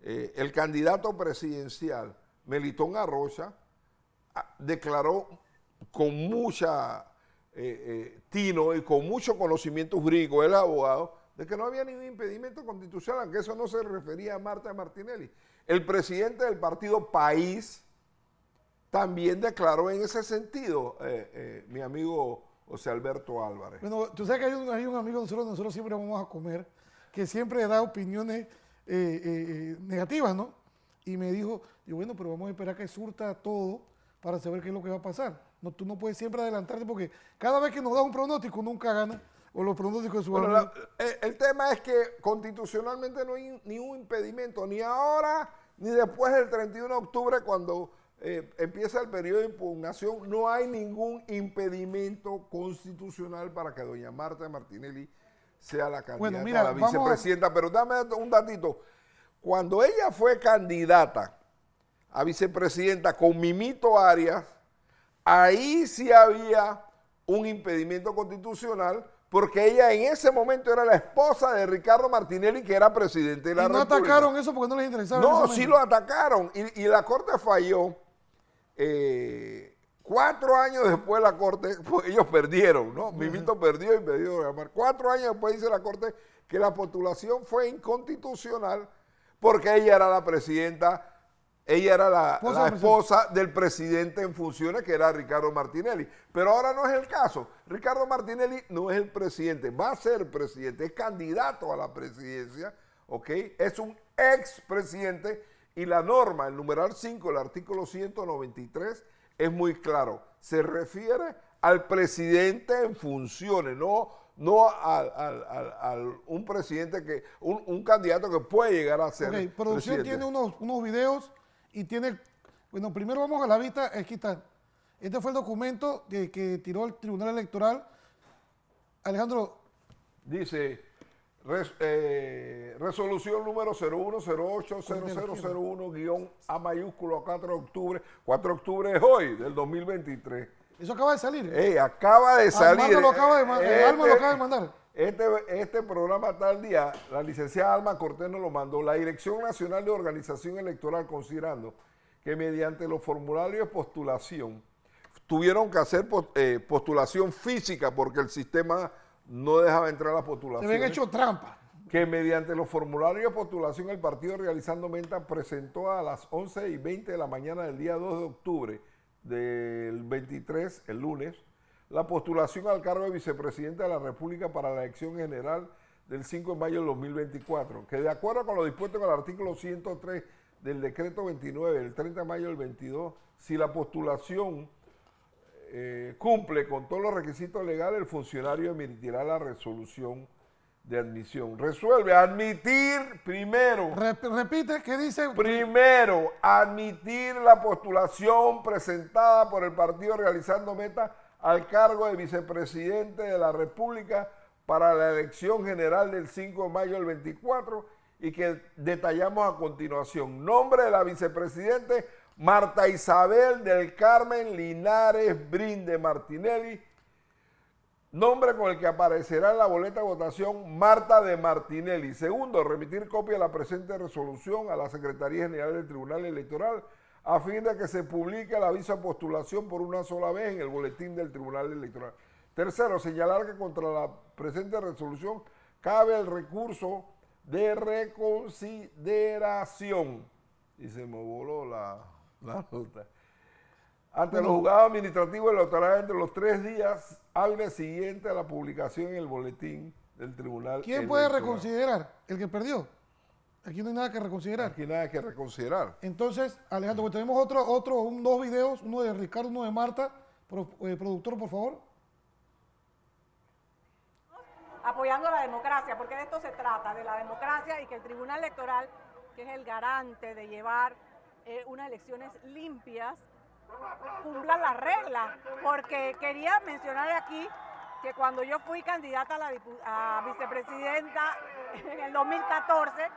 eh, el candidato presidencial, Melitón Arrocha, ah, declaró con mucha eh, eh, tino y con mucho conocimiento jurídico, el abogado, de que no había ningún impedimento constitucional, aunque eso no se refería a Marta Martinelli. El presidente del partido País también declaró en ese sentido, mi amigo José Alberto Álvarez. Bueno, tú sabes que hay un, hay un amigo nosotros, nosotros siempre vamos a comer, que siempre da opiniones eh, eh, negativas, ¿no? Y me dijo, digo, bueno, pero vamos a esperar que surta todo para saber qué es lo que va a pasar. No, tú no puedes siempre adelantarte porque cada vez que nos da un pronóstico nunca gana o los pronósticos de su bueno, eh, el, tema es que constitucionalmente no hay ningún impedimento, ni ahora ni después del 31 de octubre cuando empieza el periodo de impugnación, no hay ningún impedimento constitucional para que doña Marta Martinelli sea la candidata a la vicepresidenta. Pero dame un datito. Cuando ella fue candidata a vicepresidenta con Mimito Arias, ahí sí había un impedimento constitucional porque ella en ese momento era la esposa de Ricardo Martinelli, que era presidente de la ¿Y no atacaron eso porque no les interesaba? No, sí lo atacaron. Y, la Corte falló. Eh, Cuatro años después la Corte, pues ellos perdieron, ¿no? Mimito perdió y perdió llamar. Cuatro años después dice la Corte que la postulación fue inconstitucional porque ella era la presidenta, ella era la, esposa del presidente en funciones que era Ricardo Martinelli. Pero ahora no es el caso. Ricardo Martinelli no es el presidente, va a ser presidente, es candidato a la presidencia, ¿ok? Es un expresidente y la norma, el numeral 5, el artículo 193 es muy claro. Se refiere al presidente en funciones, no, no al, un presidente que, un, candidato que puede llegar a ser. Ok, producción tiene unos, unos videos y tiene. Bueno, primero vamos a la vista, aquí está. Este fue el documento que, que tiró el Tribunal Electoral. Alejandro. Dice, eh, resolución número 01080001 A mayúsculo 4 de octubre. 4 de octubre es hoy, del 2023. Eso acaba de salir. Eh, acaba de salir. lo acaba de, este, Alma lo acaba de mandar. Este, este programa tal día, la licenciada Alma Cortés nos lo mandó. La Dirección Nacional de Organización Electoral, considerando que mediante los formularios de postulación tuvieron que hacer eh, postulación física porque el sistema no dejaba entrar a la postulación. Se habían hecho trampa. Que mediante los formularios de postulación el partido realizando venta presentó a las 11 y 20 de la mañana del día 2 de octubre del 23, el lunes, la postulación al cargo de vicepresidente de la República para la elección general del 5 de mayo del 2024, que de acuerdo con lo dispuesto en el artículo 103 del decreto 29 del 30 de mayo del 22, si la postulación eh, cumple con todos los requisitos legales, el funcionario emitirá la resolución de admisión. Resuelve admitir primero. repite, ¿qué dice? Primero, admitir la postulación presentada por el partido realizando meta al cargo de vicepresidente de la República para la elección general del 5 de mayo del 24 y que detallamos a continuación. Nombre de la vicepresidente Marta Isabel del Carmen Linares Brinde Martinelli, nombre con el que aparecerá en la boleta de votación Marta de Martinelli. Segundo, remitir copia de la presente resolución a la Secretaría General del Tribunal Electoral a fin de que se publique el aviso de postulación por una sola vez en el boletín del Tribunal Electoral. Tercero, señalar que contra la presente resolución cabe el recurso de reconsideración. Y se me voló la, ante los juzgados administrativos electorales entre los tres días hábiles siguientes a la publicación en el boletín del tribunal. ¿Quién puede reconsiderar? ¿El que perdió? Aquí no hay nada que reconsiderar. Aquí nada que reconsiderar. Entonces, Alejandro, pues tenemos otro, otro, un, dos videos, uno de Ricardo, uno de Marta. Eh, productor, por favor. Apoyando la democracia, porque de esto se trata, de la democracia y que el Tribunal Electoral, que es el garante de llevar eh, unas elecciones limpias, cumplan las reglas, porque quería mencionar aquí que cuando yo fui candidata a, la vicepresidenta en el 2014,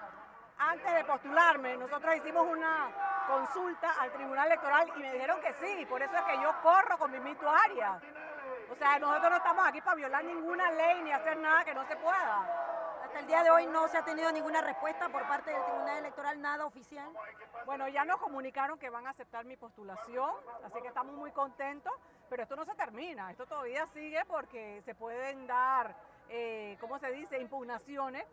antes de postularme, nosotros hicimos una consulta al Tribunal Electoral y me dijeron que sí, por eso es que yo corro con mi mito área. O sea, nosotros no estamos aquí para violar ninguna ley ni hacer nada que no se pueda. Hasta el día de hoy no se ha tenido ninguna respuesta por parte del Tribunal Electoral, nada oficial. Bueno, ya nos comunicaron que van a aceptar mi postulación, así que estamos muy contentos, pero esto no se termina, esto todavía sigue porque se pueden dar, eh, ¿cómo se dice?, impugnaciones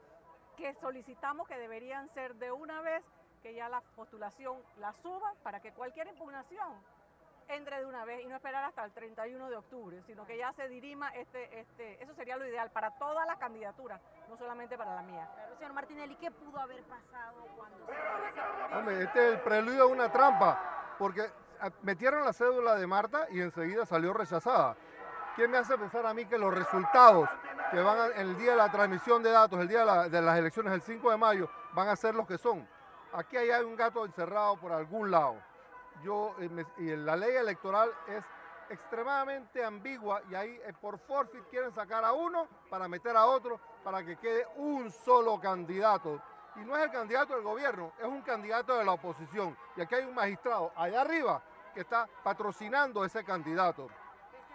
que solicitamos que deberían ser de una vez que ya la postulación la suba para que cualquier impugnación entre de una vez y no esperar hasta el 31 de octubre, sino que ya se dirima este, este, eso sería lo ideal para todas las candidaturas, no solamente para la mía. Claro, señor Martinelli, ¿qué pudo haber pasado cuando se Hombre, este es el preludio de una trampa, porque ah, metieron la cédula de Marta y enseguida salió rechazada. ¿Quién me hace pensar a mí que los resultados que van a, el día de la transmisión de datos, el día de, la- de las elecciones, el 5 de mayo, van a ser los que son? Aquí hay un gato encerrado por algún lado. Yo, eh, me- y la ley electoral es extremadamente ambigua y ahí eh, por forfeit quieren sacar a uno para meter a otro para que quede un solo candidato. Y no es el candidato del gobierno, es un candidato de la oposición. Y aquí hay un magistrado allá arriba que está patrocinando ese candidato.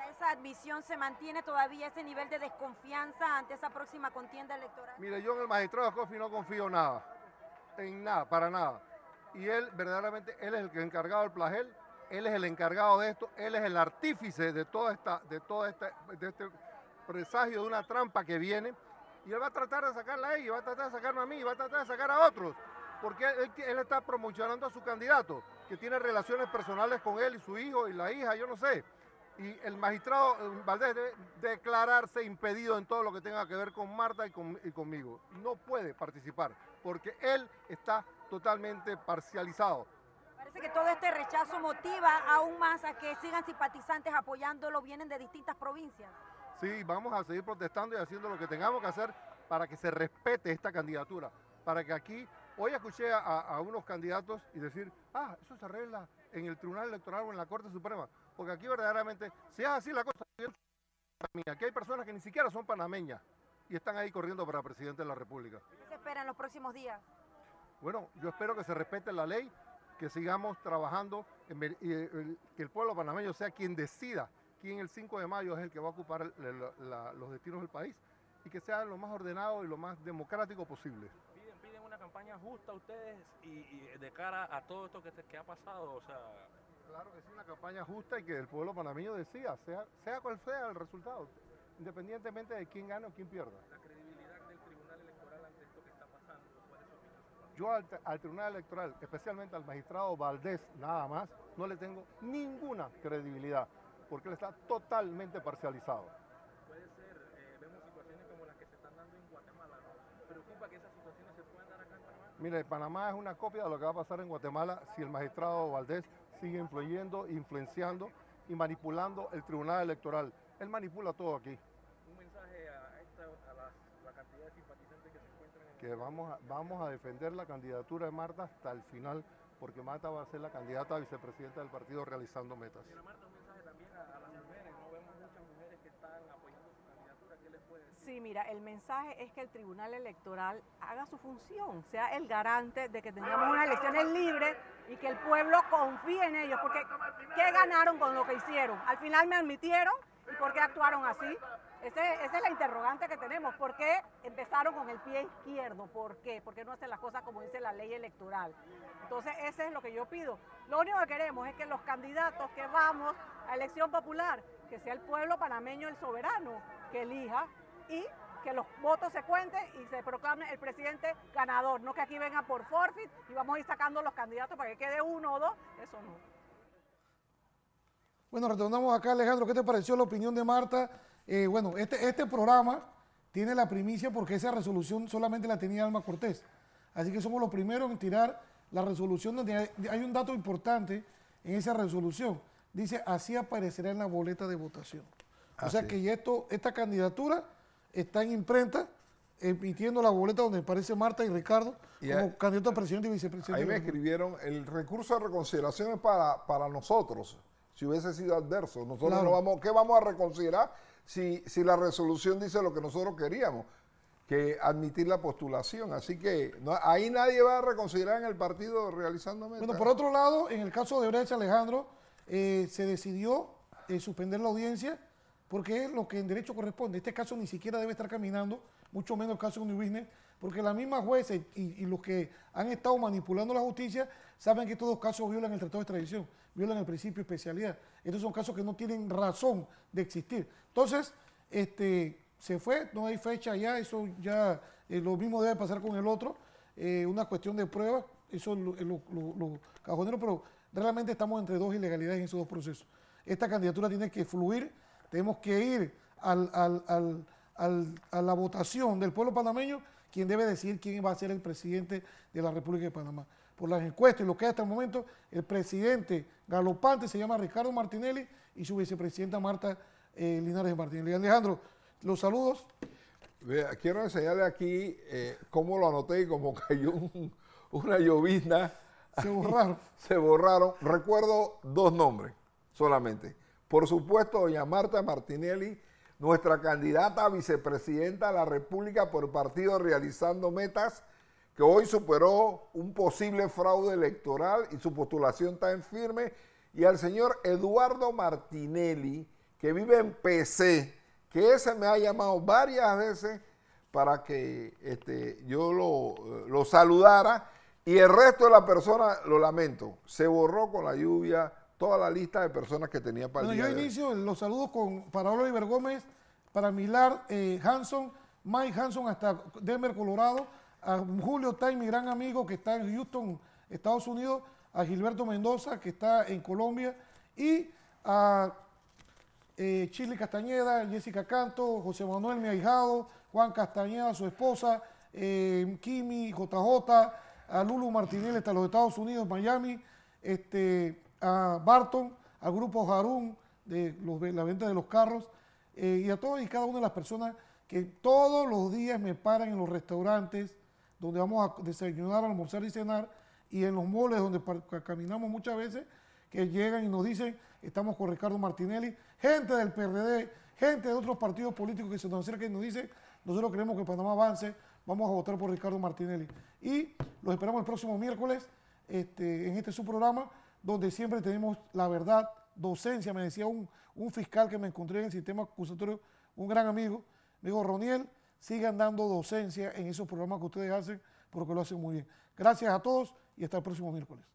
Esa admisión, ¿se mantiene todavía ese nivel de desconfianza ante esa próxima contienda electoral? Mire, yo en el magistrado de Coffee no confío nada, en nada, para nada. Y él verdaderamente, él es el que encargado del plagel, él es el encargado de esto, él es el artífice de toda esta, de este, de este presagio de una trampa que viene. Y él va a tratar de sacarla a ella, va a tratar de sacarme a mí, va a tratar de sacar a otros. Porque él, está promocionando a su candidato, que tiene relaciones personales con él y su hijo y la hija, yo no sé. Y el magistrado eh, Valdés debe declararse impedido en todo lo que tenga que ver con Marta y, y conmigo. No puede participar, porque él está totalmente parcializado. Parece que todo este rechazo motiva aún más a que sigan simpatizantes apoyándolo, vienen de distintas provincias. Sí, vamos a seguir protestando y haciendo lo que tengamos que hacer para que se respete esta candidatura. Para que aquí, hoy escuché a, a unos candidatos y decir, ah, eso se arregla en el Tribunal Electoral o en la Corte Suprema. Porque aquí verdaderamente, si es así la cosa, aquí hay personas que ni siquiera son panameñas y están ahí corriendo para presidente de la República. ¿Qué se espera en los próximos días? Bueno, yo espero que se respete la ley, que sigamos trabajando en y el- que el pueblo panameño sea quien decida quién el 5 de mayo es el que va a ocupar el- el- la- los destinos del país y que sea lo más ordenado y lo más democrático posible. Piden, piden una campaña justa a ustedes y, y de cara a todo esto que, que ha pasado, o sea, Claro, es una campaña justa y que el pueblo panameño decida, sea, sea cual sea el resultado, independientemente de quién gane o quién pierda. la credibilidad del Tribunal Electoral ante esto que está pasando, ¿cuál es su opinión? Yo al, al Tribunal Electoral, especialmente al magistrado Valdés, nada más, no le tengo ninguna credibilidad, porque él está totalmente parcializado. Puede ser, eh, vemos situaciones como las que se están dando en Guatemala, ¿no? ¿Preocupa que esas situaciones se puedan dar acá en Panamá? Mire, Panamá es una copia de lo que va a pasar en Guatemala si el magistrado Valdés sigue influyendo, influenciando y manipulando el Tribunal Electoral. Él manipula todo aquí. Un mensaje a, esta, a las- la cantidad de simpatizantes que se encuentran en Que vamos a, vamos a defender la candidatura de Marta hasta el final, porque Marta va a ser la candidata a vicepresidenta del partido realizando metas. Señora Marta, un mensaje también a, a las mujeres, no vemos muchas mujeres que están apoyando su candidatura, ¿qué les puede decir? Sí, mira, el mensaje es que el Tribunal Electoral haga su función, sea el garante de que tengamos unas elecciones libres y que el pueblo confíe en ellos, porque ¿qué ganaron con lo que hicieron? Al final me admitieron y ¿por qué actuaron así? Esa es la interrogante que tenemos. ¿Por qué empezaron con el pie izquierdo? ¿Por qué? ¿Por qué no hacen las cosas como dice la ley electoral? Entonces, ese es lo que yo pido. Lo único que queremos es que los candidatos que vamos a elección popular, que sea el pueblo panameño el soberano, que elija y que los votos se cuenten y se proclame el presidente ganador. No que aquí venga por forfeit y vamos a ir sacando los candidatos para que quede uno o dos. Eso no. Bueno, retornamos acá, Alejandro. ¿Qué te pareció la opinión de Marta? Eh, bueno, este, este programa tiene la primicia porque esa resolución solamente la tenía Alma Cortés. Así que somos los primeros en tirar la resolución donde hay, hay un dato importante en esa resolución. Dice, así aparecerá en la boleta de votación. O sea que ya esto, esta candidatura está en imprenta, emitiendo la boleta donde aparece Marta y Ricardo Y como ahí- candidato a presidente y vicepresidente. Ahí me escribieron, el recurso de reconsideración es para, para nosotros, si hubiese sido adverso. Nosotros Claro. no vamos, ¿qué vamos a reconsiderar si, la resolución dice lo que nosotros queríamos? Que admitir la postulación. Así que ahí nadie va a reconsiderar en el partido realizando metas. Bueno, por otro lado, en el caso de Brecha Alejandro, eh, se decidió eh, suspender la audiencia porque es lo que en derecho corresponde. Este caso ni siquiera debe estar caminando mucho menos el caso de New Business, porque la misma jueza y, los que han estado manipulando la justicia saben que estos dos casos violan el Tratado de Extradición, violan el principio de especialidad. Estos son casos que no tienen razón de existir. Entonces, este, se fue, no hay fecha ya, eso ya eh, lo mismo debe pasar con el otro, eh, una cuestión de pruebas, eso lo, lo, lo- lo cajonero, pero realmente estamos entre dos ilegalidades en esos dos procesos. Esta candidatura tiene que fluir, tenemos que ir al- al- al- a la votación del pueblo panameño, quien debe decidir quién va a ser el presidente de la República de Panamá. Por las encuestas y lo que hay hasta el momento, el presidente galopante se llama Ricardo Martinelli y su vicepresidenta Marta eh, Linares Martinelli. Alejandro, los saludos. Quiero enseñarle aquí eh, cómo lo anoté y cómo cayó un- una llovizna. Se borraron. Se borraron. Recuerdo dos nombres solamente. Por supuesto, doña Marta Martinelli, nuestra candidata a vicepresidenta de la República por partido Realizando Metas, que hoy superó un posible fraude electoral y su postulación está en firme. Y al señor Eduardo Martinelli, que vive en PC, que ese me ha llamado varias veces para que este, yo lo, lo saludara. Y el resto de la persona, lo lamento, se borró con la lluvia toda la lista de personas que tenía para el Bueno, yo hoy. inicio los saludos con para Oliver Gómez, para Milar eh, Hanson, Mike Hanson hasta Denver, Colorado, a Julio Tai, mi gran amigo que está en Houston, Estados Unidos, a Gilberto Mendoza, que está en Colombia, y a eh, Chile Castañeda, Jessica Canto, José Manuel, mi ahijado, Juan Castañeda, su esposa, eh, Kimi, JJ, a Lulu Martinelli hasta los Estados Unidos, Miami, este, a Barton, al grupo Harun de la venta de los carros, eh, y a todas y cada una de las personas que todos los días me paran en los restaurantes donde vamos a desayunar, almorzar y cenar, y en los moles donde caminamos muchas veces, que llegan y nos dicen, estamos con Ricardo Martinelli, gente del PRD, gente de otros partidos políticos que se nos acercan y nos dicen, nosotros queremos que Panamá avance, vamos a votar por Ricardo Martinelli. Y los esperamos el próximo miércoles este, en este su programa, donde siempre tenemos la verdad, docencia, me decía un, un fiscal que me encontré en el sistema acusatorio, un gran amigo, me dijo, Roniel, sigan dando docencia en esos programas que ustedes hacen, porque lo hacen muy bien. Gracias a todos y hasta el próximo miércoles.